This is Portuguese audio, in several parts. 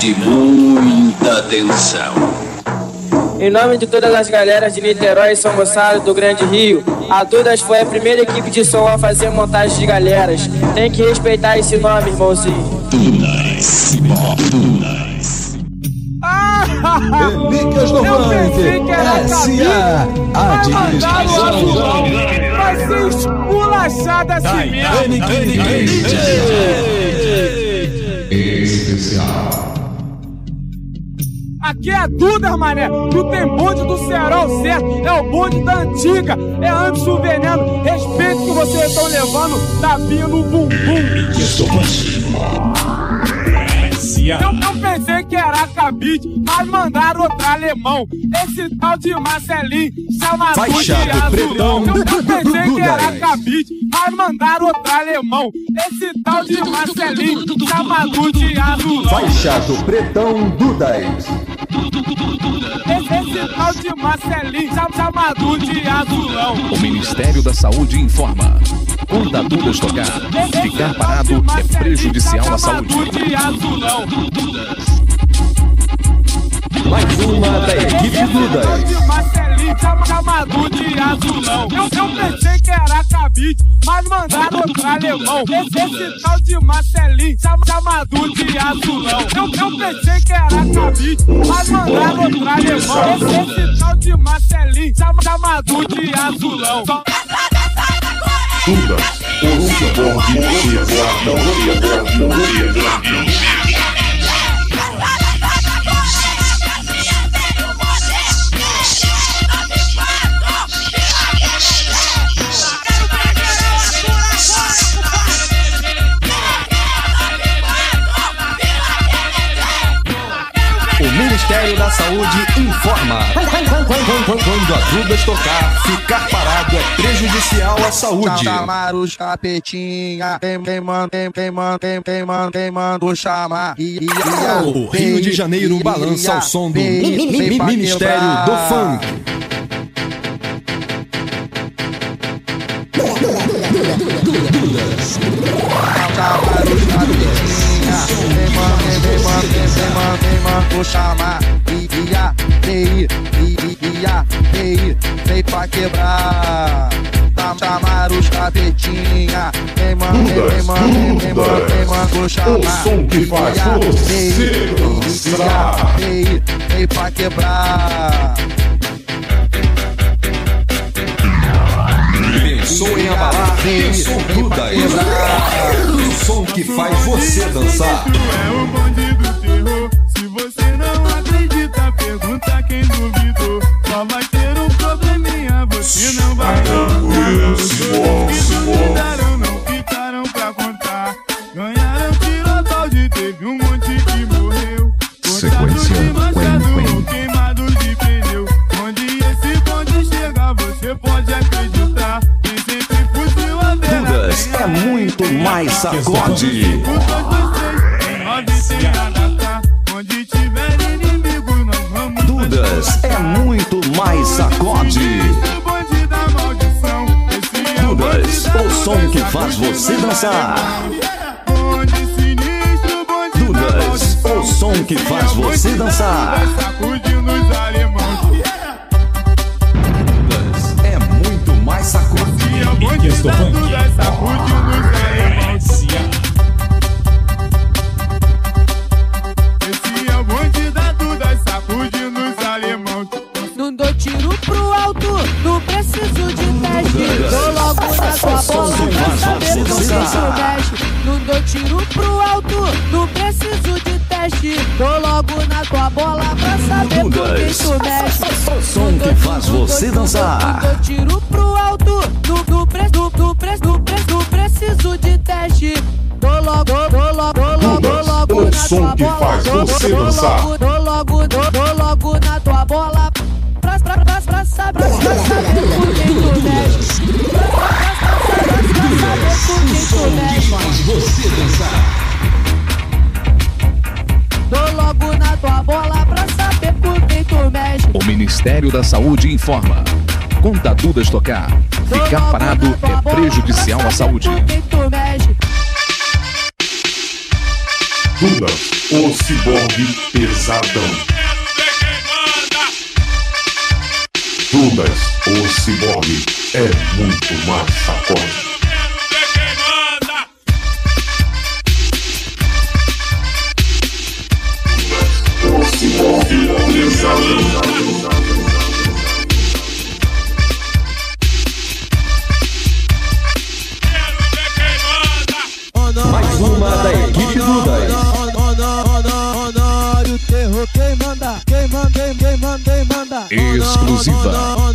Preste muita atenção. Em nome de todas as galeras de Niterói e São Gonçalo do Grande Rio, a Dudas foi a primeira equipe de som a fazer montagem de galeras. Tem que respeitar esse nome, irmãozinho. Dudas. Dudas. Relíquias do Funk. S.A. Administração. Vai ser esculachada assim mesmo. Especial. Aqui é Dudas, mané. Tu tem bonde do Ceará, certo? É o bonde da antiga. É Anderson Veneno. Respeito que vocês estão levando tapinha no bumbum. Eu, eu pensei que era cabide, mas mandaram outro alemão. Esse tal de Marcelinho, chama Faixa de do azulão. pretão Eu, eu pensei que era cabide, mas mandaram outro alemão. Esse tal de Marcelinho, chamado de azulão. Faixa do Pretão Dudas. Esse, esse tal de Marcelinho, cham- chamado de azulão. O Ministério da Saúde informa. Quando a Dudas tocar, ficar parado é prejudicial à saúde. Mais uma da equipe Dudas. de Marcelinho, chama- chamado de azulão. Eu, eu pensei que era cabide, mas mandaram outro alemão. Esse, esse tal de Marcelinho, chama- chamado de azulão. Eu, eu pensei que era cabide, mas mandaram outro alemão. Esse, esse tal de Marcelinho, chama- chamado de azulão. Só- O Quando a Dudas tocar, ficar parado é prejudicial à saúde. Chamar os capetinha, quem, quem manda, quem, manda, quem, manda, quem manda chamar. E, e, e, O Rio de Janeiro balança ao som do Ministério do Funk. Manda chamar. O som que faz você e, e, a, e, vem pra quebrar. Pensou em abalar? Pensou Dudas. O som que faz você dançar. É o bonde do terror. Se você não acredita, pergunta quem duvidou. Só vai ter um probleminha, você não vai não. Outros que duvidaram não nós vamos Dudas é muito mais sacode. Dudas, da o som que faz você dançar. Dudas, o som que faz você da dançar. Dudas, é muito mais sacode. Esse é o tu mexe. o som que faz você dançar. Dou tiro pro alto, não, não, pre, não, não, pre, não, pre, não preciso de teste. Dou logo, dou logo, dou logo, dou logo na som tua que bola. dou dançar. logo, Dou logo, dou logo na tua bola. Pra, pra, pra, pra, pra, pra saber com quem tu mexe. Pra, pra, pra, pra, pra saber com quem tu mexe. Faz você dançar. Dou logo na tua bola pra saber com quem tu mexe. O Ministério da Saúde informa. Quando a Dudas tocar, Dou ficar parado é prejudicial à saúde. Duda, o ciborgue pesadão. Dudas, o ciborgue é muito mais sacode. O ciborgue pesadão. Mais uma da equipe Dudas. Honório, terror, quem manda? Quem manda? Quem quem manda? Quem manda? Exclusiva.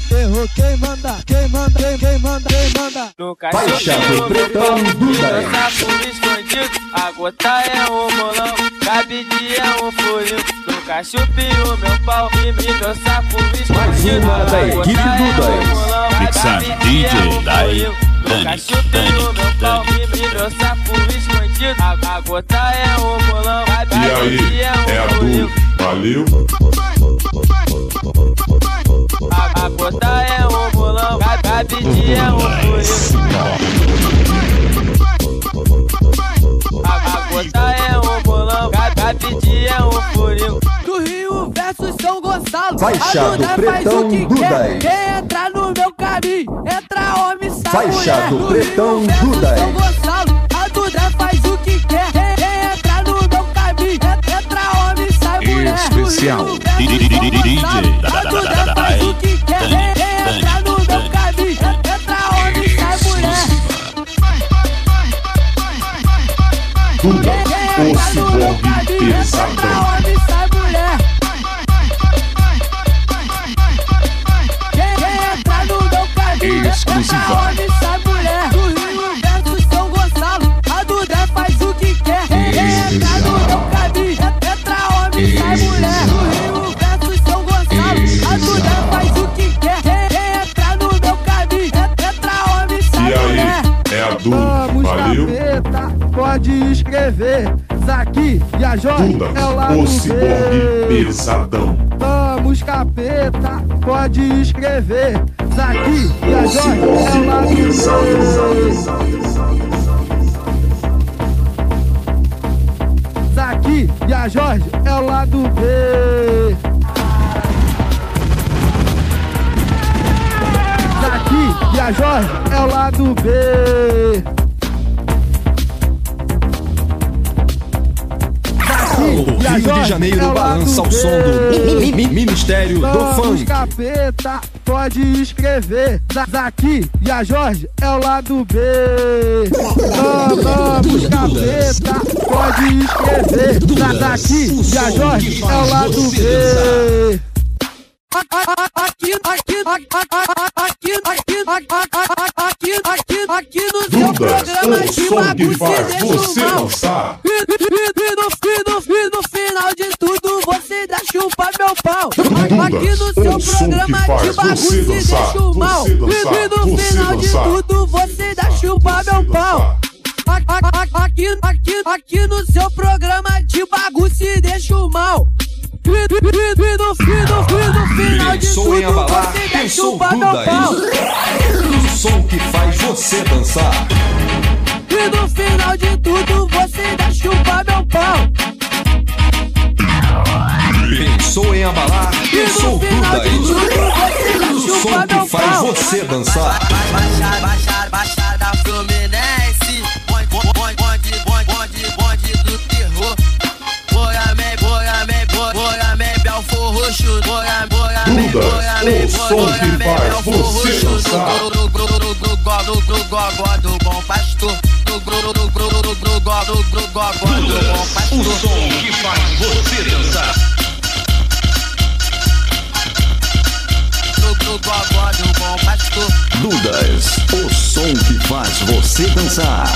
Honório, terror, quem manda? Quem manda? Quem quem manda? Quem manda? No cachorro do Pretão Dudas. Dançar escondido, a gota é um molão, cabide é um furil. No cachupinho, meu pau e me meu sapo escondido. uma da A gota equipe é um Dudas. molão, Mixar cabide é um DJ Dai. No Dani, cachupinho, Dani, meu pau e me meu sapo escondido. A, a gota é um molão, E cabide aí, é um é a. Du. Valeu? A, a gota é um molão, cabide é um furil. A, a gota é um bolão, cabide é um furil. Do Rio versus São Gonçalo. Faixa A Duda do faz Pretão o que Dudas. quer. Quem entrar no meu caminho, entra homem, sai Faixa mulher. do Pretão Rio Dudas. São Gonçalo. A Duda faz o que quer. Quem, entrar no meu caminho, entra homem, sai mulher. Do Especial. Rio Duda, pode escrever. Zaqui e a Jorge é o lado o ciborgue B. pesadão. Vamos, capeta, pode escrever. Zaqui e a Jorge é o lado B. Zaqui e a Jorge é o lado B. Zaqui e a Jorge é o lado B. Rio de Janeiro é o balança B. som do Mi- Mi- Ministério do Funk. capeta, pode escrever. Z- Zaqui e a Jorge é o lado B. Vamos, capeta, pode escrever. Z- Zaqui e a Jorge é o lado B. Aqui, aqui, aqui, aqui, aqui, aqui, aqui, no seu programa o de bagunça você o dançar. E, e, e, no, e, no, e no tudo você dá chupa meu pau. Aqui no seu programa de bagunça você e dançar, deixa o mal. E, no final de tudo você dá chupa meu pau. Aqui, aqui, aqui no seu programa de bagunça e deixa o mal. E, no, no final de tudo você dá chupa meu pau. Dudas. O som que faz você dançar. E no final de tudo você Pensou em abalar? E de Dudas. tudo você dá O som que faz você dançar. Baixada, baixada, baixada Fluminense Bonde, bonde, bonde, bonde, do terror Boiamé, boiamé, bo- boiamé, Belfor Roxo Dudas, boiamé, o som que faz você Roxo dançar. No gru, gru, gru, gru, gru, gó, no gru, gó, gó do bom pastor No gru, gru, gru, gru, gru, gru, gó, no gru, gó, gó do bom pastor que faz você dançar. No gru, gó, gó do bom pastor Dudas, o som que faz você dançar.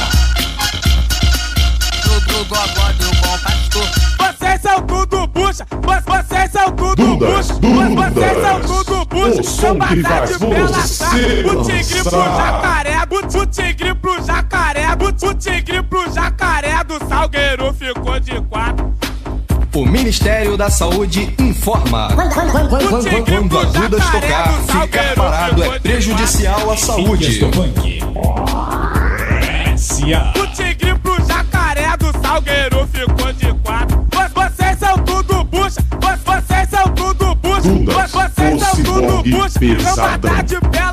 No gru, gó, gó do bom pastor Vocês são tudo bucha, vo- vocês são tudo Dudas, bucha, vo- vocês são Dudas. tudo bucha. O som que faz você O tigre pro dançar. jacaré, o, o tigre O Ministério da Saúde informa. Quando a Dudas tocar, ficar parado é prejudicial à saúde. O tigre Salgueiro ficou de quatro. Vo- Vocês são tudo bucha, vo- vocês são tudo bucha. Vocês são tudo bucha. Eu matar de bela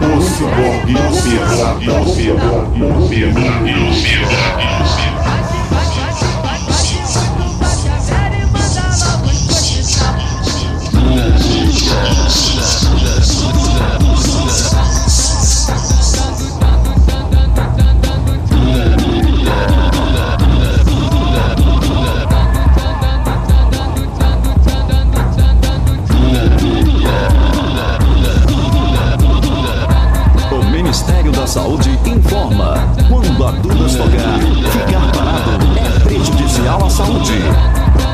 o ciborgue, o ciborgue, o ciborgue, o ciborgue, o ciborgue, o ciborgue. Ministério da Saúde informa. Quando a Dudas tocar, ficar parado é prejudicial à saúde.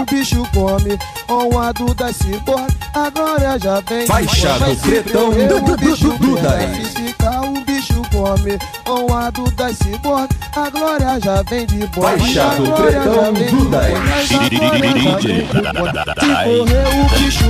O bicho come, com a Duda se borra, a glória já vem. de Faixa do pretão do- o bicho come, com a Duda se borra, a glória já vem de borda. Faixa do pretão já vem de Dudas. borda. Mas a glória já vem de borda. Se correr o bicho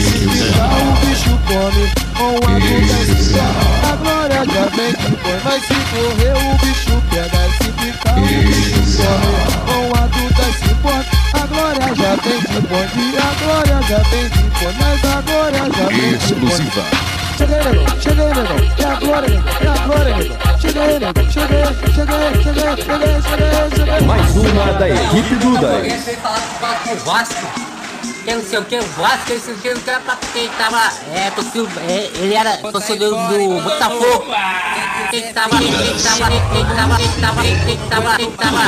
se picar o bicho come, com a Duda se borra, a glória já vem de borda. Mas se correr o bicho pega, se picar o bicho come, com a Duda se borra, a glória já vem de bonde, a glória já vem de bonde, mas a glória já vem de. Exclusiva. Chega aí, negão, chega aí, negão, é a glória, negão, é a glória, negão. Chega aí, negão, chega aí, chega aí, chega aí, chega aí, chega aí, chega aí. Mais uma da equipe. Esse veio falar que fala com o Vasco. Que não sei o que, Vasco, não quer pra quem tava. É, torcedor, é, ele era torcedor do Botafogo. Quem tava, quem tava, quem tava, quem tava, quem tava, quem tava.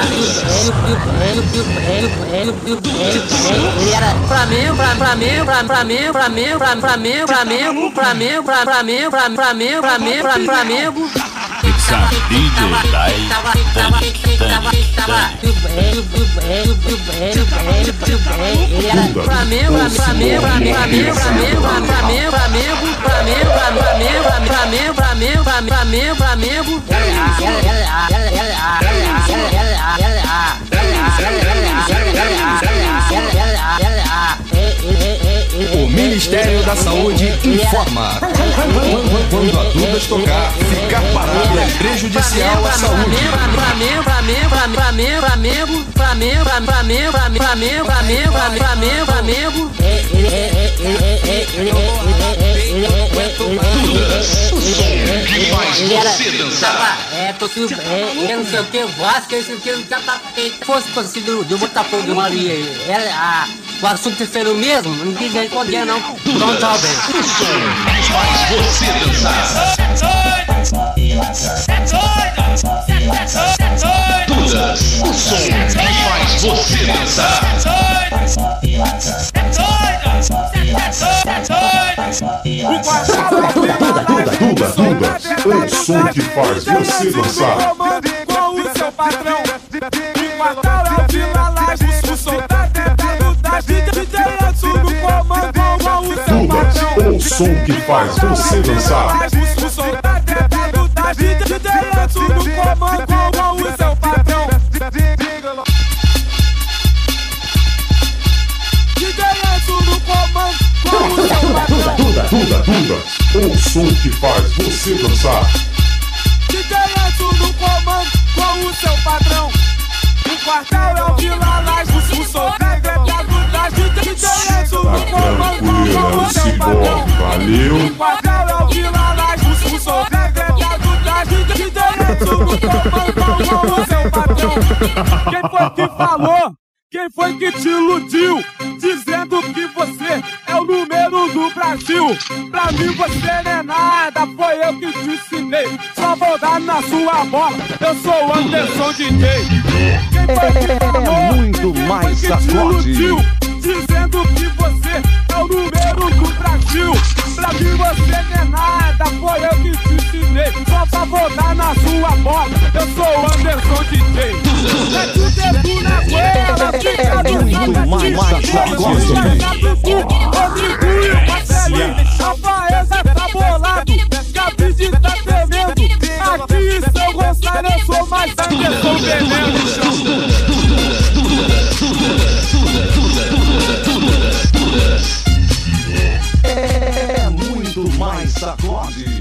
Ele, era Flamengo, Fla- Flamengo, Fla- Flamengo, Flamengo, Fla- Flamengo, Flamengo, Flamengo, Fla- Flamengo, Fla- Flamengo, Flamengo, Fla- Flamengo. A DJ Dai. Flamengo, Flamengo, Flamengo, Flamengo, Flamengo, Flamengo, Flamengo, Flamengo, Flamengo, Flamengo, Flamengo, Flamengo, Flamengo, O Ministério da Saúde informa. Quando a Dudas tocar, ficar parado é prejudicial à saúde. Flamengo, Flamengo, Flamengo, Flamengo, Flamengo, Flamengo, Flamengo, Flamengo, Flamengo, Flamengo, Flamengo. Ele era tava, é, torcida, é, ele não sei o que, Vasco, esse que não quer pra quem fosse torcida do, do Botafogo de Maria. Era a, o assunto terceiro mesmo, ninguém ganha com ninguém não. Pronto, tchau, velho. Dudas, o som que faz você dançar. Duda, Duda, o som que faz você dançar. com o seu patrão. O som que faz você dançar. O é da DJ Anso no comando com o seu patrão. DJ Anso no. Duda, Duda, Duda, o som que faz você dançar. Patrão. Quem foi que falou? Quem foi que te iludiu? Dizendo que você é o número do Brasil. Pra mim você não é nada, foi eu que te ensinei. Só vou dar na sua bola, eu sou o Anderson DJ. Quem foi que falou? muito Quem mais foi que te iludiu? Dizendo que você é o número do Brasil. Pra mim você não é nada, foi eu que te ensinei. Só pra botar na sua bola, eu sou o Anderson DJ. Mete o dedo na goela, fica no sacode. Rodrigo e Marcelinho, Rafael já tá bolado, Gabi tá tremendo. Aqui em São Gonçalo eu sou mais Anderson Veneno. Sacode.